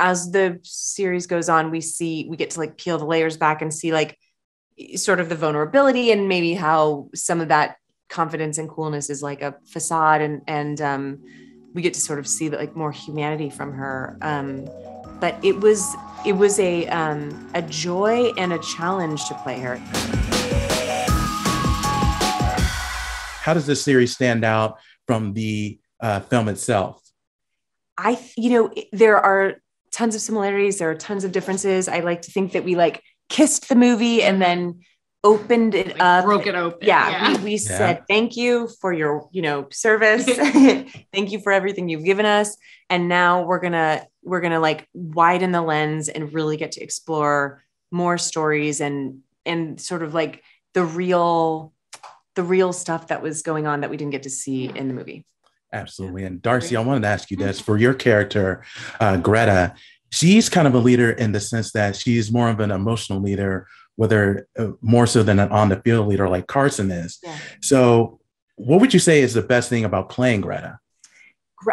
as the series goes on, we see we get to like peel the layers back and see like sort of the vulnerability and maybe how some of that confidence and coolness is like a facade and and um, we get to sort of see that like more humanity from her. Um, but it was it was a um, a joy and a challenge to play her. How does this series stand out from the uh, film itself? I, you know, there are tons of similarities. There are tons of differences. I like to think that we like kissed the movie and then opened it Like, up. broke it open. Yeah, Yeah. we, we Yeah. said thank you for your, you know, service. thank you for everything you've given us. And now we're gonna we're gonna like widen the lens and really get to explore more stories and and sort of like the real the real stuff that was going on that we didn't get to see in the movie. Absolutely. And D'Arcy, I wanted to ask you this for your character, uh, Greta. She's kind of a leader in the sense that she's more of an emotional leader, whether uh, more so than an on the field leader like Carson is. Yeah. So, what would you say is the best thing about playing Greta?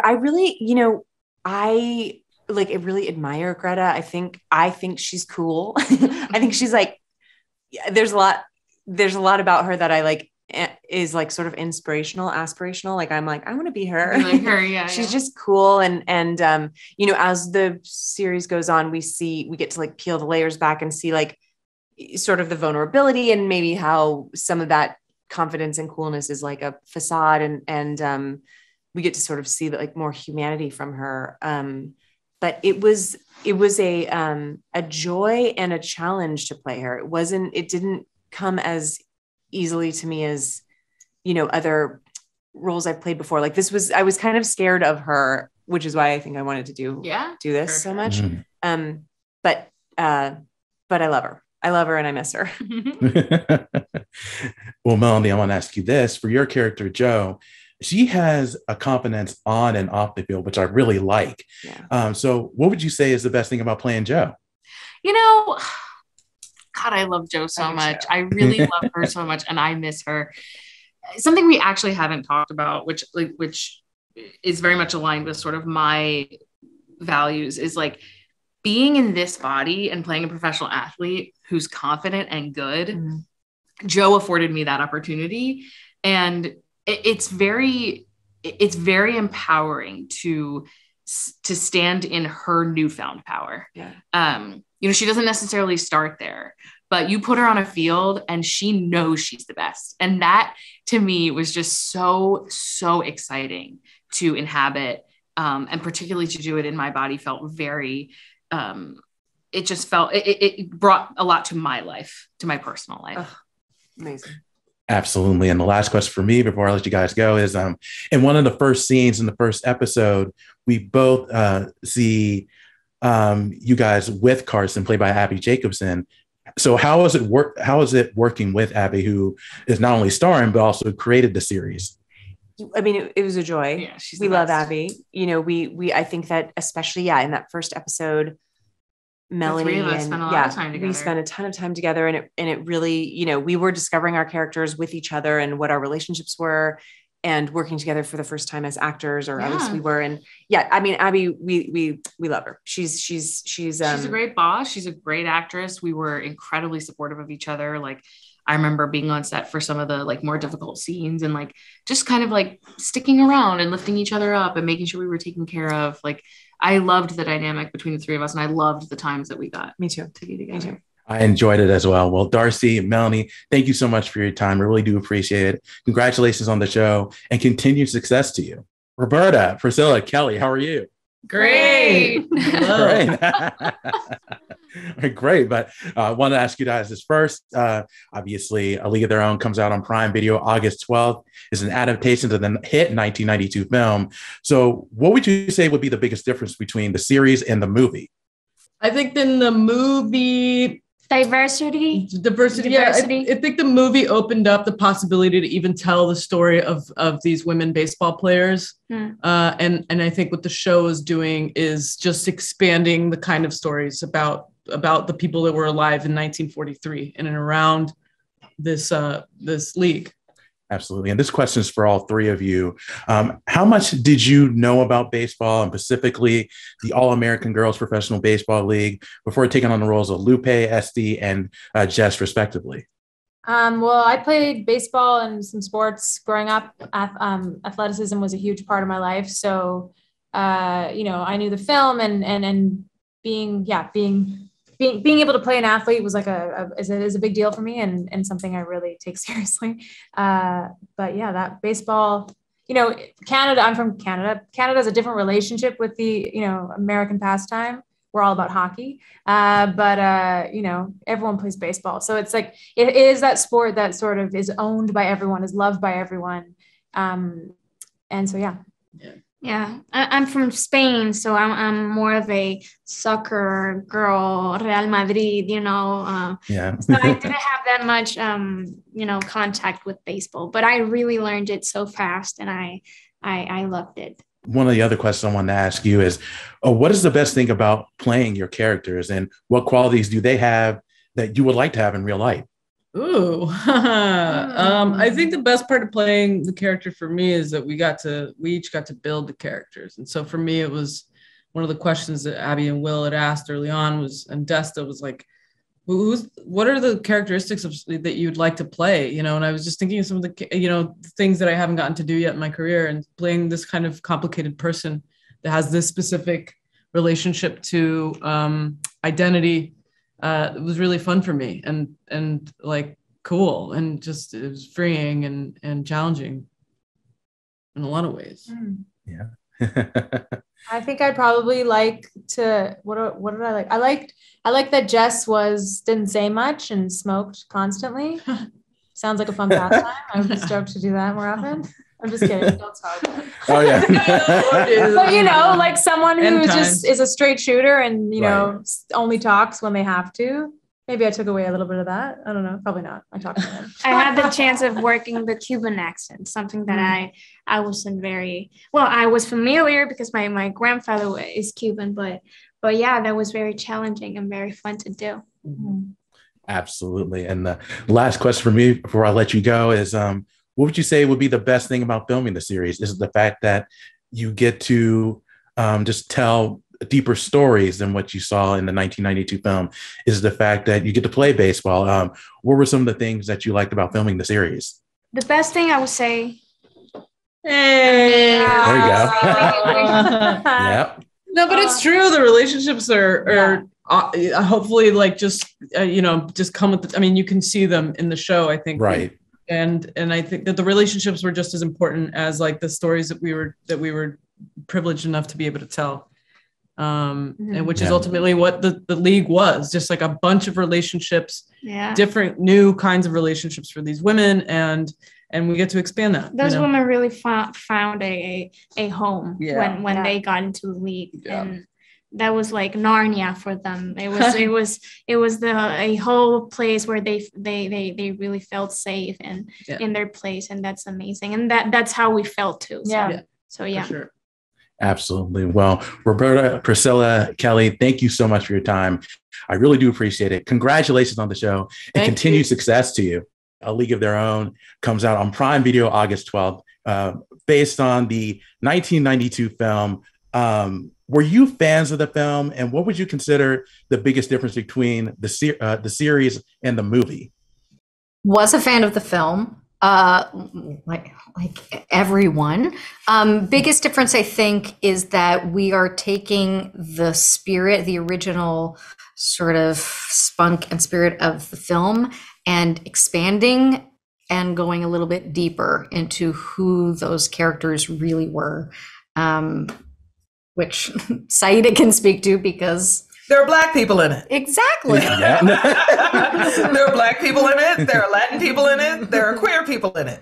I really, you know, I like I really admire Greta. I think I think she's cool. I think she's like there's a lot there's a lot about her that I like is like sort of inspirational, aspirational. Like I'm like I want to be her. Like her, yeah. she's yeah. just cool and and um you know as the series goes on we see we get to like peel the layers back and see like sort of the vulnerability and maybe how some of that confidence and coolness is like a facade and and um we get to sort of see that like more humanity from her um but it was it was a um a joy and a challenge to play her it wasn't it didn't come as easily to me as you know other roles I've played before. Like this was I was kind of scared of her, which is why I think I wanted to do yeah. do this for so sure. much. Mhm. Um, but uh, but I love her. I love her and I miss her. well, Melanie, I want to ask you this for your character, Jo. She has a confidence on and off the field, which I really like. Yeah. Um, so, what would you say is the best thing about playing Jo? you know, God, I love Jo so I much. I really love her so much, and I miss her. Something we actually haven't talked about, which like which is very much aligned with sort of my values, is like being in this body and playing a professional athlete who's confident and good. Mhm. Jo afforded me that opportunity, and it, it's very it's very empowering to to stand in her newfound power Yeah. um, you know, she doesn't necessarily start there, but you put her on a field and she knows she's the best. And that to me was just so, so exciting to inhabit. Um, and particularly to do it in my body felt very, um, it just felt, it, it- it brought a lot to my life, to my personal life. Ugh. Amazing. Absolutely. And the last question for me before I let you guys go is um in one of the first scenes in the first episode, we both uh see um you guys with Carson played by Abbi Jacobson. So how is it work how is it working with Abbi who is not only starring but also created the series? I mean, it, it was a joy. Yeah, she's we love best. Abbi. You know, we we I think that especially yeah in that first episode, Melanie and spent a lot yeah, of time we spent a ton of time together, and it and it really you know we were discovering our characters with each other and what our relationships were, and working together for the first time as actors, or at least we were. And yeah, I mean, Abbi, we we we love her. She's she's she's um, she's a great boss. She's a great actress. We were incredibly supportive of each other. Like I remember being on set for some of the like more difficult scenes and like just kind of like sticking around and lifting each other up and making sure we were taken care of. Like I loved the dynamic between the three of us and I loved the times that we got Me too. to be Me together. Too. I enjoyed it as well. Well, D'Arcy, Melanie, thank you so much for your time. I really do appreciate it. Congratulations on the show and continued success to you. Roberta, Priscilla, Kelly, how are you? Great. Great. Great. But uh, I want to ask you guys this first. Uh, obviously, A League of Their Own comes out on Prime Video August 12th. It's an adaptation to the hit 1992 film. So, what would you say would be the biggest difference between the series and the movie? I think in the movie Diversity. diversity, yeah, I- I, think the movie opened up the possibility to even tell the story of of these women baseball players. Hmm. Uh, and and I think what the show is doing is just expanding the kind of stories about about the people that were alive in 1943 in and around this uh, this league. Absolutely. And this question is for all three of you. Um, how much did you know about baseball and specifically the All American Girls Professional Baseball League before taking on the roles of Lupe, Esti, and uh, Jess, respectively? Um, well, I played baseball and some sports growing up. Um, athleticism was a huge part of my life. So, uh, you know, I knew the film and, and, and being, yeah, being being, being able to play an athlete was like a, a is, a is a big deal for me and, and something I really take seriously. Uh, but yeah, that baseball, you know, Canada, I'm from Canada. Canada has a different relationship with the, you know, American pastime. We're all about hockey. Uh, but, uh, you know, everyone plays baseball. So it's like, it is that sport that sort of is owned by everyone, is loved by everyone. Um, and so, yeah. Yeah. Yeah, I, am from Spain, so I'm, I'm more of a soccer girl, Real Madrid, you know. Uh, yeah. so I didn't have that much, um, you know, contact with baseball, but I really learned it so fast, and I, I, I loved it. One of the other questions I want to ask you is, oh, what is the best thing about playing your characters, and what qualities do they have that you would like to have in real life? Ooh, um, I think the best part of playing the character for me is that we got to we each got to build the characters, and so for me it was one of the questions that Abbi and Will had asked early on was, and Desta was like, "Who's what are the characteristics of that you'd like to play?" You know, and I was just thinking of some of the you know things that I haven't gotten to do yet in my career, and playing this kind of complicated person that has this specific relationship to um, identity uh, it was really fun for me and and like cool and just it was freeing and and challenging in a lot of ways. Mm. Yeah. I think I'd probably like to what what did I like? I liked I liked that Jess was didn't say much and smoked constantly. Sounds like a fun pastime. I would be stoked to do that more often. I'm just kidding. Don't talk. Oh yeah. but you know, like someone who just is a straight shooter and you know right. only talks when they have to. Maybe I took away a little bit of that. I don't know. Probably not. I talked to him. I had the chance of working the Cuban accent, something that mm. I I wasn't very well. I was familiar because my my grandfather is Cuban, but but yeah, that was very challenging and very fun to do. Mm-hmm. Absolutely. And the last question for me before I let you go is um what would you say would be the best thing about filming the series? Is it the fact that you get to um, just tell deeper stories than what you saw in the 1992 film? Is it the fact that you get to play baseball? Um, what were some of the things that you liked about filming the series? The best thing I would say. Hey, there you go. yep. No, but it's true. The relationships are are yeah. uh, hopefully like just uh, you know just come with. The, I mean, you can see them in the show. I think. Right and and i think that the relationships were just as important as like the stories that we were that we were privileged enough to be able to tell um mm-hmm. and which yeah. is ultimately what the, the league was just like a bunch of relationships yeah different new kinds of relationships for these women and and we get to expand that those you know? women really found found a a home yeah. when when yeah. they got into the league and that was like Narnia for them. It was it was it was the a whole place where they they they they really felt safe and yeah. in their place, and that's amazing. And that that's how we felt too. So, yeah. So yeah. Sure. Absolutely. Well, Roberta, Priscilla, Kelly, thank you so much for your time. I really do appreciate it. Congratulations on the show and thank continued you. success to you. A League of Their Own comes out on Prime Video August 12th, uh, based on the 1992 film um, were you fans of the film, and what would you consider the biggest difference between the ser- uh, the series and the movie? Was a fan of the film, uh, like like everyone. Um, biggest difference, I think, is that we are taking the spirit, the original sort of spunk and spirit of the film, and expanding and going a little bit deeper into who those characters really were. Um, which Saidah can speak to because there are black people in it. Exactly. Yeah. there are black people in it. There are Latin people in it. There are queer people in it.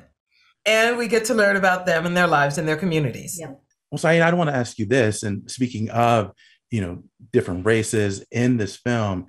And we get to learn about them and their lives and their communities. Yeah. Well, Saidah, I want to ask you this. And speaking of, you know, different races in this film,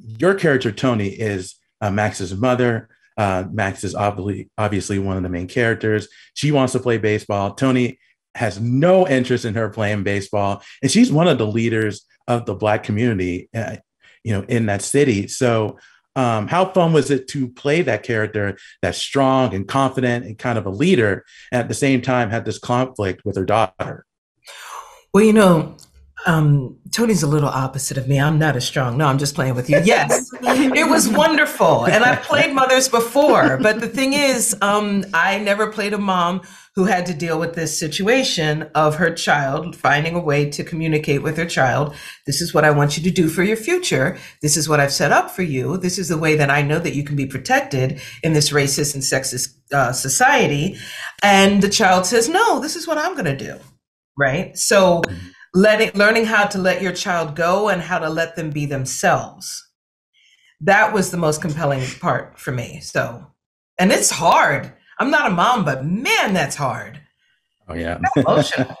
your character, Toni, is uh, Max's mother. Uh, Max is obviously, obviously one of the main characters. She wants to play baseball. Toni has no interest in her playing baseball, and she's one of the leaders of the black community, uh, you know, in that city. So, um, how fun was it to play that character that's strong and confident and kind of a leader, and at the same time had this conflict with her daughter? Well, you know, um, Toni's a little opposite of me. I'm not as strong. No, I'm just playing with you. Yes, it was wonderful. And I've played mothers before. But the thing is, um, I never played a mom who had to deal with this situation of her child finding a way to communicate with her child. This is what I want you to do for your future. This is what I've set up for you. This is the way that I know that you can be protected in this racist and sexist uh, society. And the child says, no, this is what I'm going to do. Right. So, letting learning how to let your child go and how to let them be themselves. That was the most compelling part for me so. And it's hard. I'm not a mom but man that's hard. Oh yeah. Emotional.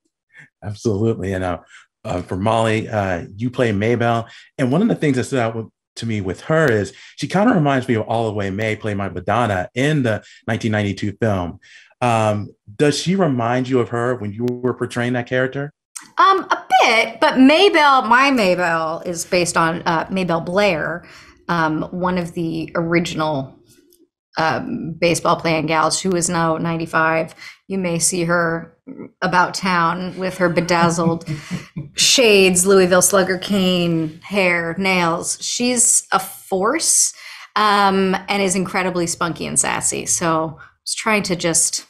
Absolutely. And uh, uh, for molly uh, you play Maybelle. And one of the things that stood out with, to me with her is she kind of reminds me of All the Way Mae play my Madonna in the 1992 film. Um, does she remind you of her when you were portraying that character? Um, a bit, but Maybelle, my Maybelle is based on uh, Maybelle Blair, um, one of the original um, baseball playing gals who is now 95. You may see her about town with her bedazzled shades, Louisville slugger cane, hair, nails. She's a force um, and is incredibly spunky and sassy. So I was trying to just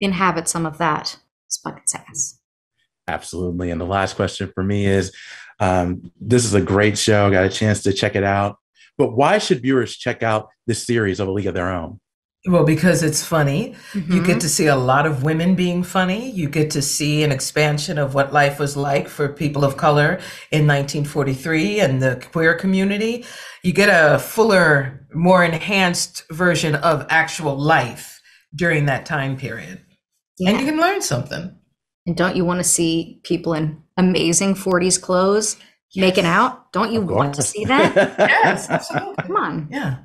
inhabit some of that spunk and sass. Absolutely. And the last question for me is um, this is a great show. Got a chance to check it out. But why should viewers check out this series of A League of Their Own? Well, because it's funny. Mm-hmm. You get mm-hmm. to see a lot of women being funny. You get to see an expansion of what life was like for people of color in 1943 and the queer community. You get a fuller, more enhanced version of actual life during that time period. Yeah. And you can learn something. And don't you want to see people in amazing 40s clothes yes. making out? Don't you want to see that? yes, absolutely. Come on. Yeah.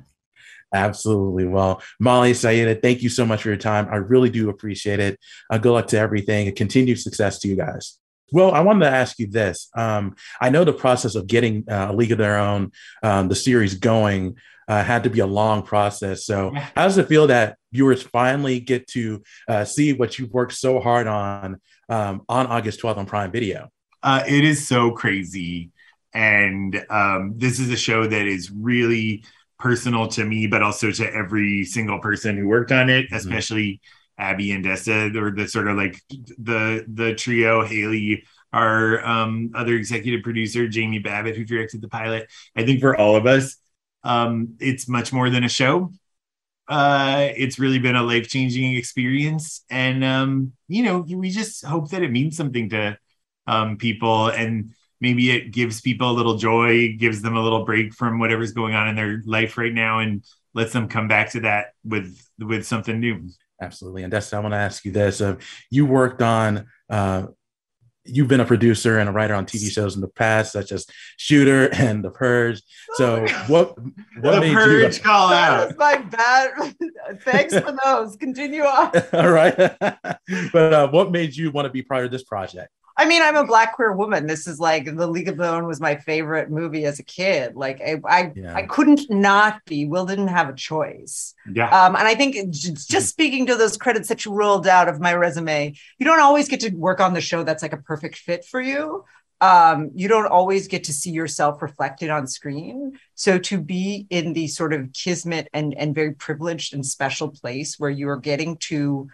Absolutely. Well, Molly Saidah, thank you so much for your time. I really do appreciate it. Uh, good luck to everything and continued success to you guys. Well, I wanted to ask you this. Um, I know the process of getting uh, a League of Their Own, um, the series going, uh, had to be a long process. So, how does it feel that viewers finally get to uh, see what you've worked so hard on um, on August 12th on Prime Video? Uh, it is so crazy. And um, this is a show that is really personal to me, but also to every single person who worked on it, mm-hmm. especially. Abbi and Desta, or the sort of like the the trio, Haley, our um, other executive producer, Jamie Babbit, who directed the pilot. I think for all of us, um, it's much more than a show. Uh, it's really been a life changing experience, and um, you know, we just hope that it means something to um, people, and maybe it gives people a little joy, gives them a little break from whatever's going on in their life right now, and lets them come back to that with with something new. Absolutely, and that's I want to ask you this: uh, you worked on uh, you've been a producer and a writer on TV shows in the past, such as Shooter and The Purge. So oh what what the made Purge you call out? That my bad. Thanks for those. Continue on. All right, but uh, what made you want to be part of this project? I mean, I'm a black queer woman. This is like The League of Their Own was my favorite movie as a kid. Like I, I, yeah. I couldn't not be. Will didn't have a choice. Yeah. Um, and I think just speaking to those credits that you rolled out of my resume, you don't always get to work on the show that's like a perfect fit for you. Um, you don't always get to see yourself reflected on screen. So to be in the sort of kismet and and very privileged and special place where you are getting to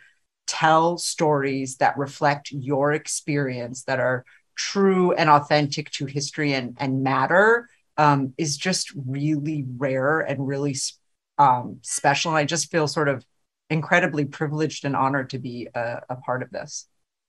tell stories that reflect your experience that are true and authentic to history and, and matter um, is just really rare and really um, special. And I just feel sort of incredibly privileged and honored to be a, a part of this.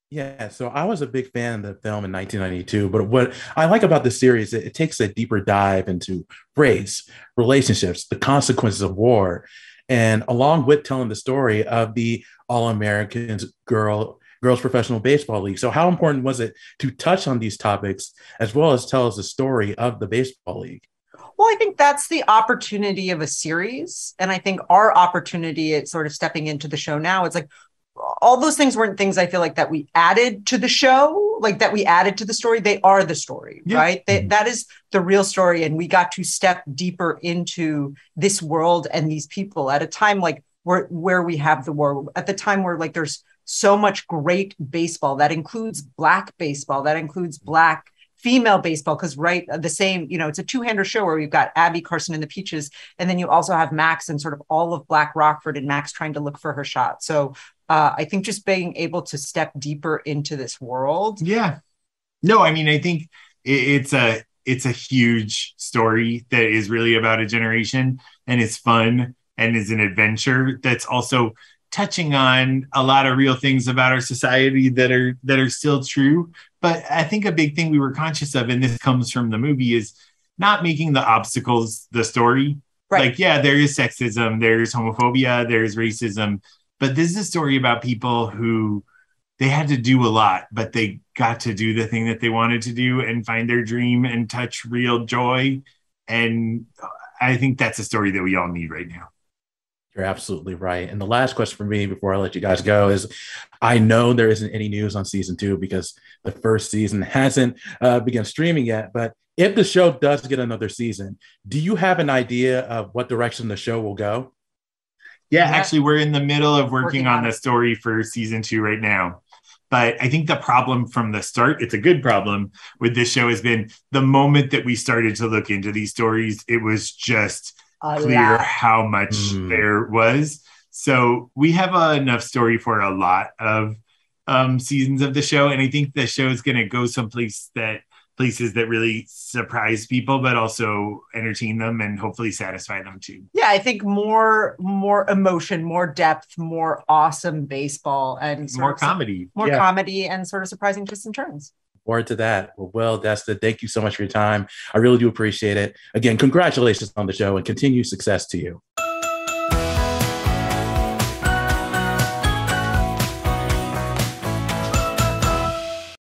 Yeah, so I was a big fan of the film in 1992, but what I like about the series, it, it takes a deeper dive into race, relationships, the consequences of war, and along with telling the story of the All Americans girl girls professional baseball league. So how important was it to touch on these topics as well as tell us the story of the baseball league? Well, I think that's the opportunity of a series. And I think our opportunity at sort of stepping into the show now, it's like all those things weren't things I feel like that we added to the show, like that we added to the story. They are the story, yeah. right? They, mm-hmm. that is the real story. And we got to step deeper into this world and these people at a time like where, where we have the war, at the time where like there's so much great baseball that includes black baseball, that includes black female baseball because right the same you know it's a two-hander show where we've got abby carson and the peaches and then you also have max and sort of all of black rockford and max trying to look for her shot so uh, I think just being able to step deeper into this world. Yeah. No, I mean, I think it's a it's a huge story that is really about a generation and it's fun and is an adventure that's also touching on a lot of real things about our society that are that are still true but i think a big thing we were conscious of and this comes from the movie is not making the obstacles the story right. like yeah there is sexism there's homophobia there's racism but this is a story about people who they had to do a lot, but they got to do the thing that they wanted to do and find their dream and touch real joy. And I think that's a story that we all need right now. You're absolutely right. And the last question for me before I let you guys go is I know there isn't any news on season two because the first season hasn't uh, begun streaming yet. But if the show does get another season, do you have an idea of what direction the show will go? Yeah, actually, we're in the middle of working, working on, on the story for season two right now. But I think the problem from the start, it's a good problem with this show, has been the moment that we started to look into these stories, it was just a clear lot. how much mm. there was. So we have uh, enough story for a lot of um, seasons of the show. And I think the show is going to go someplace that places that really surprise people but also entertain them and hopefully satisfy them too. Yeah i think more more emotion more depth more awesome baseball and more comedy. more yeah. comedy and sort of surprising twists and turns. Forward to that. Well well desta thank you so much for your time. I really do appreciate it. Again congratulations on the show and continued success to you